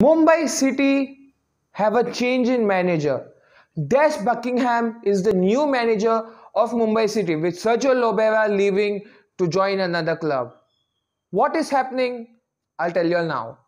Mumbai City have a change in manager. Des Buckingham is the new manager of Mumbai City with Sergio Lobera leaving to join another club. What is happening? I'll tell you all now.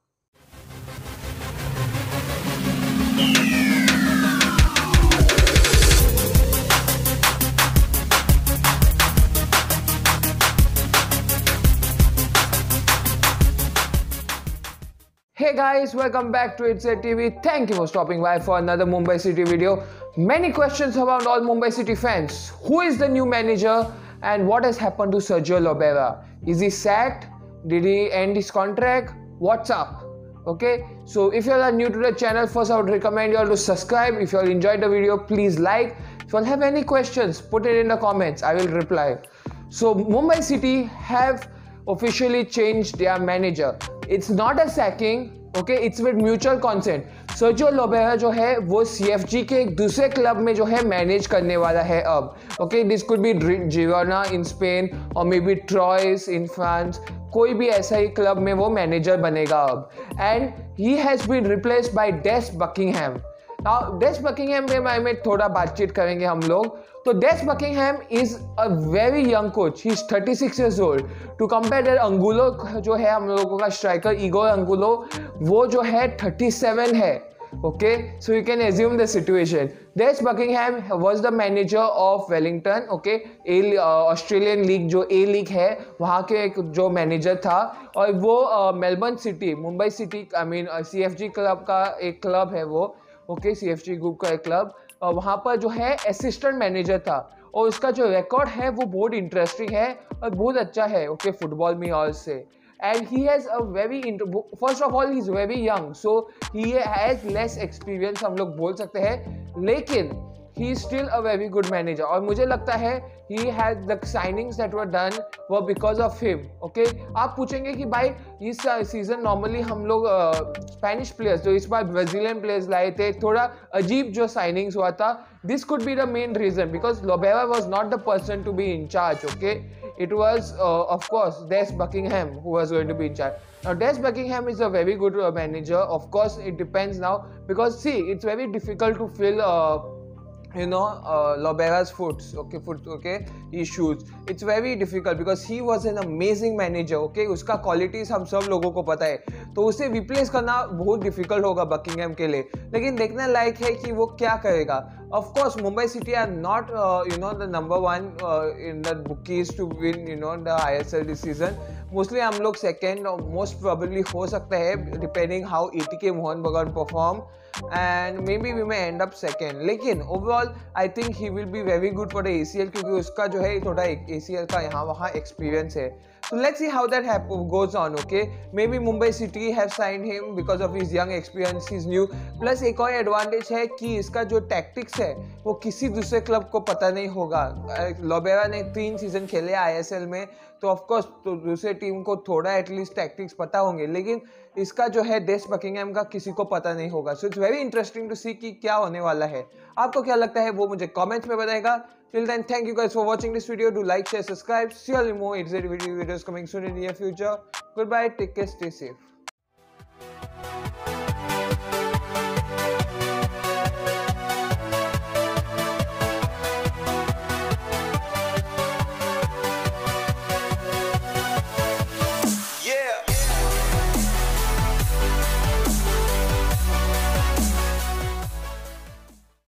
Hey guys, welcome back to It's a TV. Thank you for stopping by for another Mumbai City video. Many questions around all Mumbai City fans. Who is the new manager and what has happened to Sergio Lobera? Is he sacked? Did he end his contract? What's up? Okay, so if you are new to the channel, first I would recommend you all to subscribe. If you all enjoyed the video, please like. If you all have any questions, put it in the comments. I will reply. So Mumbai City have officially changed their manager. It's not a sacking okay it's with mutual consent Sergio Lobera जो है, वो सी के एक दूसरे club में जो है manage करने वाला है अब ओके दिस कुड बी जिवाना इन स्पेन और मे बी ट्रॉयस इन फ्रांस कोई भी ऐसा ही क्लब में वो मैनेजर बनेगा अब. And he has been replace by Des Buckingham Des Buckingham के बारे में थोड़ा बातचीत करेंगे हम लोग। तो Des Buckingham is a very young coach he is 36 years old to compare that Angulo जो है हम लोगों का स्ट्राइकर ईगो अंगुलो, वो जो है 37 है। Okay so you can assume the situation Des Buckingham was the manager of Wellington okay A Australian league जो ए लीग है, वहाँ के एक जो मैनेजर था। और वो Melbourne city Mumbai city I mean C F G club का एक क्लब है वो। ओके सी एफ़ ग्रुप का एक क्लब वहाँ पर जो है असिस्टेंट मैनेजर था और उसका जो रिकॉर्ड है वो बहुत इंटरेस्टिंग है और बहुत अच्छा है, ओके फुटबॉल में और से। And he has a very first of all he is very young so he has less experience हम लोग बोल सकते हैं, लेकिन he is still a very good manager और मुझे लगता है he has the signings that were done वो बिकॉज़ ऑफ़ हिम ओके आप पूछेंगे कि भाई इस सीज़न नॉर्मली हम लोग स्पेनिश प्लेयर्स जो इस बार ब्राजीलियन प्लेयर्स लाए थे थोड़ा अजीब जो साइनिंग्स हुआ था this could be the main reason because Lobera was not the person to be in charge okay it was uh, of course Des Buckingham who was going to be in charge. Now Des Buckingham is a very good uh, manager. Of course, it depends now because see, it's very difficult to fill uh, you know uh, Lobera's foot okay foot okay issues it's very difficult because he was an amazing manager okay उसका qualities हम सब लोगों को पता है तो उसे replace करना बहुत difficult होगा बकिंगहम के लिए लेकिन देखने लायक है कि वो क्या करेगा of course Mumbai City are not uh, you know the number one uh, in the bookies to win you know the ISL this season हम लोग सेकेंड मोस्ट प्रोबेबली हो सकता है depending how A T K Mohun Bagan perform and maybe we may end up second लेकिन overall I think he will be very good for the A C क्योंकि उसका जो है थोड़ा ए सी एल का यहाँ वहाँ एक्सपीरियंस है So let's see how that goes on. Okay, maybe Mumbai City have signed him because of his young experience, he's new. Plus एक और एडवांटेज है कि इसका जो टैक्टिक्स है वो किसी दूसरे क्लब को पता नहीं होगा लोबेरा ने तीन सीज़न खेले आई आईएसएल में तो ऑफकोर्स तो दूसरे टीम को थोड़ा एटलीस्ट टैक्टिक्स पता होंगे, लेकिन इसका जो है देश बकिंगम का किसी को पता नहीं होगा। So it's very interesting to see कि क्या होने वाला है। आपको क्या लगता है वो मुझे कमेंट्स में बताएगा। Till then thank you guys for watching this video do like share subscribe see all more it's video videos coming soon in near future good bye take care stay safe